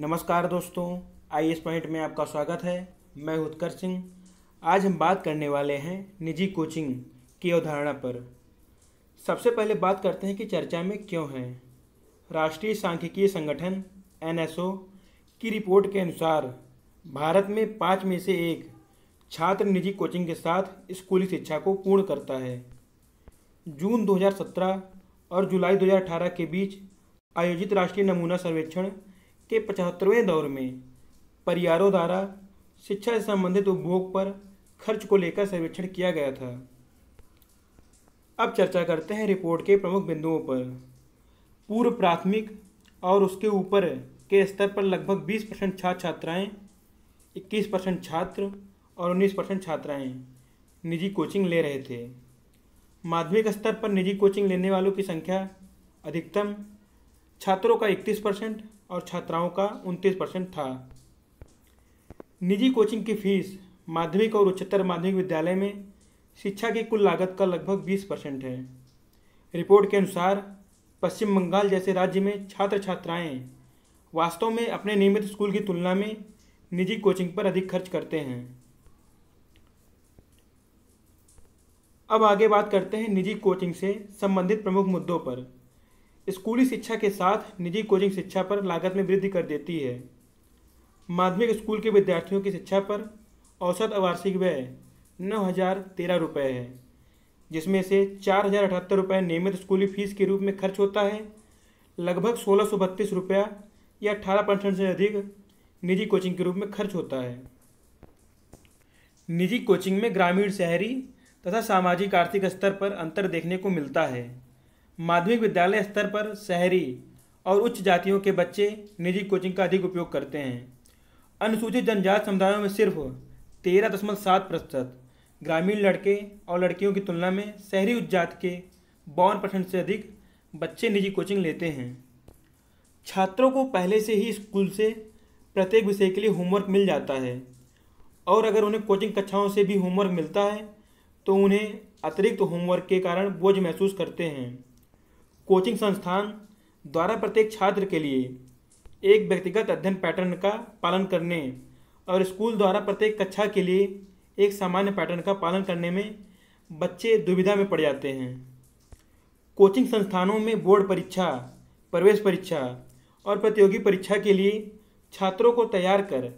नमस्कार दोस्तों I S point में आपका स्वागत है। मैं उत्कर्ष सिंह। आज हम बात करने वाले हैं निजी कोचिंग की अवधारणा पर। सबसे पहले बात करते हैं कि चर्चा में क्यों है। राष्ट्रीय सांख्यिकीय संगठन, एनएसओ, की रिपोर्ट के अनुसार भारत में पाँच में से एक छात्र निजी कोचिंग के साथ स्कूली शिक्षा को पूर्ण करता है। जून 2017 और जुलाई 2018 के बीच आयोजित राष्ट्रीय नमूना सर्वेक्षण के पचहत्तरवें दौर में परिवारों द्वारा शिक्षा से संबंधित उपभोग पर खर्च को लेकर सर्वेक्षण किया गया था। अब चर्चा करते हैं रिपोर्ट के प्रमुख बिंदुओं पर। पूर्व प्राथमिक और उसके ऊपर के स्तर पर लगभग 20 परसेंट छात्र छात्राएँ 21 परसेंट छात्र और 19 परसेंट छात्राएँ निजी कोचिंग ले रहे थे। माध्यमिक स्तर पर निजी कोचिंग लेने वालों की संख्या अधिकतम छात्रों का 31 परसेंट और छात्राओं का 29 परसेंट था। निजी कोचिंग की फ़ीस माध्यमिक और उच्चतर माध्यमिक विद्यालय में शिक्षा की कुल लागत का लगभग 20 परसेंट है। रिपोर्ट के अनुसार, पश्चिम बंगाल जैसे राज्य में छात्र छात्राएँ वास्तव में अपने नियमित स्कूल की तुलना में निजी कोचिंग पर अधिक खर्च करते हैं। अब आगे बात करते हैं निजी कोचिंग से संबंधित प्रमुख मुद्दों पर। स्कूली शिक्षा के साथ निजी कोचिंग शिक्षा पर लागत में वृद्धि कर देती है। माध्यमिक स्कूल के विद्यार्थियों की शिक्षा पर औसत वार्षिक व्यय नौ हज़ार तेरह रुपये है, जिसमें से चार हज़ार अठहत्तर रुपये नियमित स्कूली फ़ीस के रूप में खर्च होता है। लगभग सोलह सौ बत्तीस रुपया या अठारह परसेंट से अधिक निजी कोचिंग के रूप में खर्च होता है। निजी कोचिंग में ग्रामीण, शहरी तथा सामाजिक आर्थिक स्तर पर अंतर देखने को मिलता है। माध्यमिक विद्यालय स्तर पर शहरी और उच्च जातियों के बच्चे निजी कोचिंग का अधिक उपयोग करते हैं। अनुसूचित जनजाति समुदायों में सिर्फ़ तेरह दशमलव सात प्रतिशत ग्रामीण लड़के और लड़कियों की तुलना में शहरी उच्च जाति के बावन परसेंट से अधिक बच्चे निजी कोचिंग लेते हैं। छात्रों को पहले से ही स्कूल से प्रत्येक विषय के लिए होमवर्क मिल जाता है और अगर उन्हें कोचिंग कक्षाओं से भी होमवर्क मिलता है तो उन्हें अतिरिक्त होमवर्क के कारण बोझ महसूस करते हैं। कोचिंग संस्थान द्वारा प्रत्येक छात्र के लिए एक व्यक्तिगत अध्ययन पैटर्न का पालन करने और स्कूल द्वारा प्रत्येक कक्षा के लिए एक सामान्य पैटर्न का पालन करने में बच्चे दुविधा में पड़ जाते हैं। कोचिंग संस्थानों में बोर्ड परीक्षा, प्रवेश परीक्षा और प्रतियोगी परीक्षा के लिए छात्रों को तैयार कर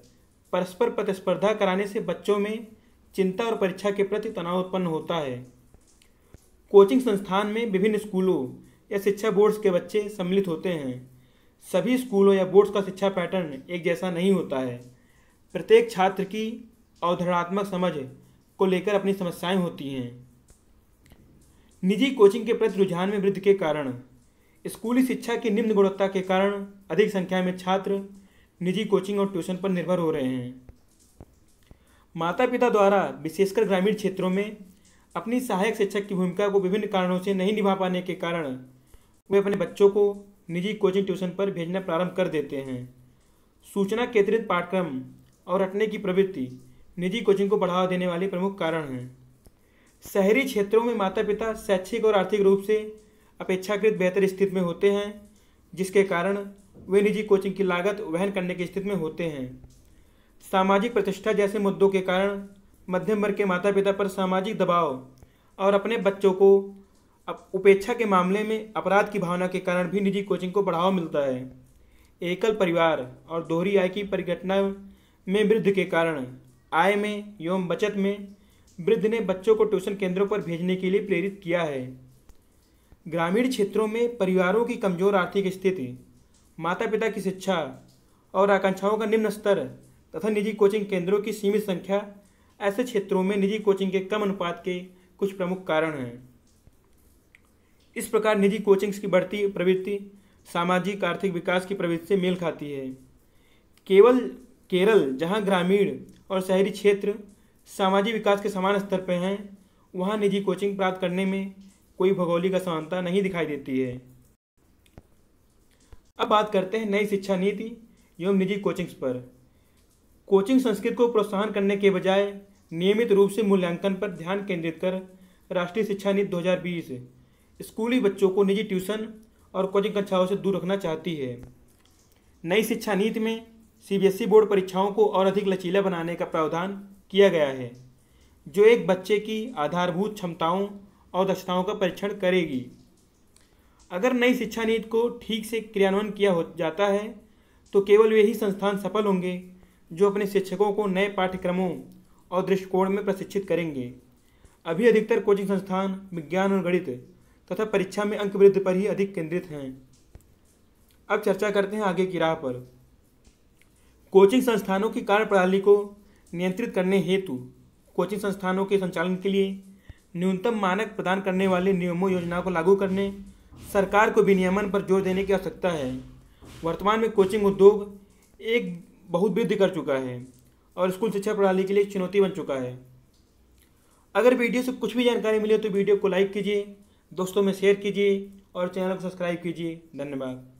परस्पर प्रतिस्पर्धा कराने से बच्चों में चिंता और परीक्षा के प्रति तनाव उत्पन्न होता है। कोचिंग संस्थान में विभिन्न स्कूलों या शिक्षा बोर्ड्स के बच्चे सम्मिलित होते हैं। सभी स्कूलों या बोर्ड्स का शिक्षा पैटर्न एक जैसा नहीं होता है। प्रत्येक छात्र की अवधारणात्मक समझ को लेकर अपनी समस्याएँ होती हैं। निजी कोचिंग के प्रति रुझान में वृद्धि के कारण, स्कूली शिक्षा की निम्न गुणवत्ता के कारण अधिक संख्या में छात्र निजी कोचिंग और ट्यूशन पर निर्भर हो रहे हैं। माता पिता द्वारा विशेषकर ग्रामीण क्षेत्रों में अपनी सहायक शिक्षक की भूमिका को विभिन्न कारणों से नहीं निभा पाने के कारण वे अपने बच्चों को निजी कोचिंग ट्यूशन पर भेजना प्रारंभ कर देते हैं। सूचना केंद्रित पाठ्यक्रम और रटने की प्रवृत्ति निजी कोचिंग को बढ़ावा देने वाले प्रमुख कारण हैं। शहरी क्षेत्रों में माता पिता शैक्षिक और आर्थिक रूप से अपेक्षाकृत बेहतर स्थिति में होते हैं, जिसके कारण वे निजी कोचिंग की लागत वहन करने की स्थिति में होते हैं। सामाजिक प्रतिष्ठा जैसे मुद्दों के कारण मध्यम वर्ग के माता पिता पर सामाजिक दबाव और अपने बच्चों को अब उपेक्षा के मामले में अपराध की भावना के कारण भी निजी कोचिंग को बढ़ावा मिलता है। एकल परिवार और दोहरी आय की परिघटना में वृद्धि के कारण आय में एवं बचत में वृद्ध ने बच्चों को ट्यूशन केंद्रों पर भेजने के लिए प्रेरित किया है। ग्रामीण क्षेत्रों में परिवारों की कमज़ोर आर्थिक स्थिति माता पिता की शिक्षा और आकांक्षाओं का निम्न स्तर तथा निजी कोचिंग केंद्रों की सीमित संख्या ऐसे क्षेत्रों में निजी कोचिंग के कम अनुपात के कुछ प्रमुख कारण हैं। इस प्रकार निजी कोचिंग्स की बढ़ती प्रवृत्ति, सामाजिक, आर्थिक विकास की प्रवृत्ति से मेल खाती है। केवल केरल, जहाँ ग्रामीण और शहरी क्षेत्र सामाजिक विकास के समान स्तर पर हैं, वहाँ निजी कोचिंग प्राप्त करने में कोई भौगोलिक असमानता नहीं दिखाई देती है। अब बात करते हैं नई शिक्षा नीति एवं निजी कोचिंग्स पर। कोचिंग संस्कृत को प्रोत्साहन करने के बजाय नियमित रूप से मूल्यांकन पर ध्यान केंद्रित कर राष्ट्रीय शिक्षा नीति 2020 स्कूली बच्चों को निजी ट्यूशन और कोचिंग कक्षाओं से दूर रखना चाहती है। नई शिक्षा नीति में सीबीएसई बोर्ड परीक्षाओं को और अधिक लचीला बनाने का प्रावधान किया गया है, जो एक बच्चे की आधारभूत क्षमताओं और दक्षताओं का परीक्षण करेगी। अगर नई शिक्षा नीति को ठीक से क्रियान्वयन किया हो जाता है तो केवल वे ही संस्थान सफल होंगे, जो अपने शिक्षकों को नए पाठ्यक्रमों और दृष्टिकोण में प्रशिक्षित करेंगे। अभी अधिकतर कोचिंग संस्थान विज्ञान और गणित तथा परीक्षा में अंक वृद्धि पर ही अधिक केंद्रित हैं। अब चर्चा करते हैं आगे की राह पर। कोचिंग संस्थानों की कार्य प्रणाली को नियंत्रित करने हेतु कोचिंग संस्थानों के संचालन के लिए न्यूनतम मानक प्रदान करने वाले नियमों, योजनाओं को लागू करने, सरकार को विनियमन पर ज़ोर देने की आवश्यकता है। वर्तमान में कोचिंग उद्योग एक बहुत वृद्धि कर चुका है और स्कूल शिक्षा प्रणाली के लिए चुनौती बन चुका है। अगर वीडियो से कुछ भी जानकारी मिले तो वीडियो को लाइक कीजिए दोस्तों में शेयर कीजिए और चैनल को सब्सक्राइब कीजिए। धन्यवाद।